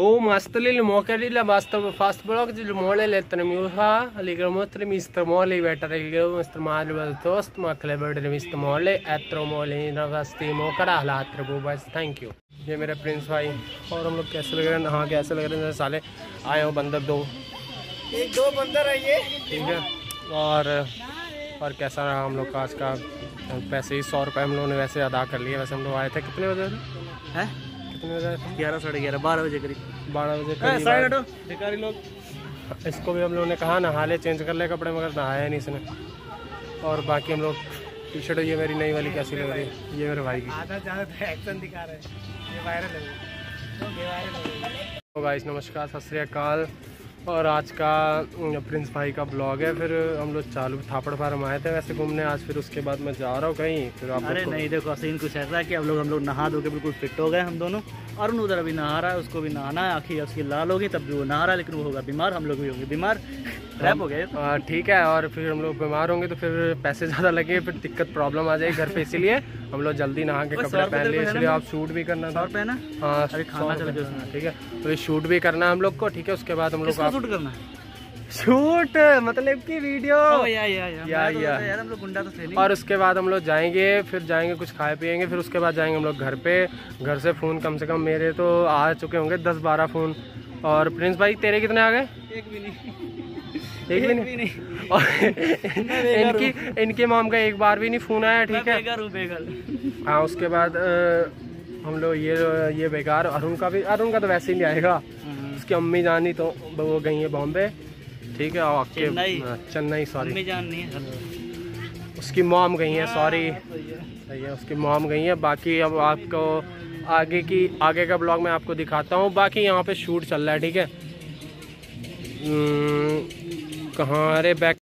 ಹೂ ಮಸ್ತಲಿಲ್ ಮೊಕಡಿಲ್ಲ ಬಾಸ್ತ fast ಬಳಗ ಜಿಲ್ ಮೋಳೆಲ್ಲ ಎತ್ತನ ಮಿಹ ಅಲ್ಲಿಗ ಮೊತ್ತಲಿ ಮಿಸ್ತ ಮೋಲೆ ಬೇಟರ ಈಗ ಮಸ್ತ ಮಾಲ್ ಬದ ತೋಸ್ತ್ ಮಕ್ಕಳ मोकड़ा हला बस थैंक यू ये मेरा प्रिंस भाई और हम लोग कैसे लग रहे हैं हाँ कैसे लग रहे हैं साले आए हो बंदर दो एक दो बंदर ठीक है और और कैसा रहा हम लोग का आज का ही सौ रुपये हम लोगों ने वैसे अदा कर लिए वैसे हम लोग आए थे कितने बजे हैं कितने बजे ग्यारह साढ़े ग्यारह बारह बजे करीब। बारह बजे करीब भिखारी लोग इसको भी हम लोगों ने कहा नहा ले चेंज कर ले कपड़े मगर नहाया नहीं इसने। और बाकी हम लोग टी शर्ट ये मेरी नई वाली कैसी लग रही है? ये मेरे भाई की। आधा ज़्यादा एक्शन दिखा रहे हैं। ये वायरल है। ये वायरल है। तो गाइस नमस्कार सत श्री अकाल। और आज का प्रिंस भाई का ब्लॉग है फिर हम लोग चालू थापड़ फार्म आए थे वैसे घूमने आज फिर उसके बाद मैं जा रहा हूँ कहीं फिर आप अरे नहीं देखो सीन कुछ ऐसा है कि अब लोग हम लोग नहा धो के बिल्कुल फिट हो गए हम दोनों अरुण उधर अभी नहा रहा है उसको भी नहाना है आखिर उसकी लाल होगी तब भी वो नहा रहा है लेकिन वो होगा बीमार हम लोग भी होंगे बीमार। रैप हो गया तो। हाँ, ठीक है और फिर हम लोग बीमार होंगे तो फिर पैसे ज़्यादा लगे फिर दिक्कत प्रॉब्लम आ जाएगी घर पे इसीलिए। हम लोग जल्दी नहा के कपड़े पहन लिए इसलिए आप शूट भी करना था। हाँ। ठीक है। तो ये शूट भी करना है हम लोग को ठीक है उसके बाद हम लोग शूट करना है? शूट मतलब की वीडियो। या या या। या, तो या। सोचा यार हम लोग गुंडा तो थे नहीं और उसके बाद हम लोग जाएँगे फिर जाएँगे कुछ खाए पिएँगे फिर उसके बाद जाएँगे हम लोग घर पे। घर से फ़ोन कम से कम मेरे तो आ चुके होंगे दस बारह फ़ोन। और प्रिंस भाई तेरे कितने आ गए? एक भी नहीं। एक भी नहीं। और इनकी इनके माम का एक बार भी नहीं फ़ोन आया ठीक है? हूँ हाँ उसके बाद हम लोग ये ये बेकार अरुण का भी अरुण का तो वैसे ही नहीं आएगा। उसकी अम्मी जानी तो वो गई है बॉम्बे ठीक है? और चेन्नई। हाँ, सॉरी है। उसकी मॉम गई है सॉरी सही है उसकी मॉम गई है। बाकी अब आपको आगे की आगे का ब्लॉग मैं आपको दिखाता हूँ। बाकी यहाँ पे शूट चल रहा है ठीक है? हम्म, कहाँ? अरे बैक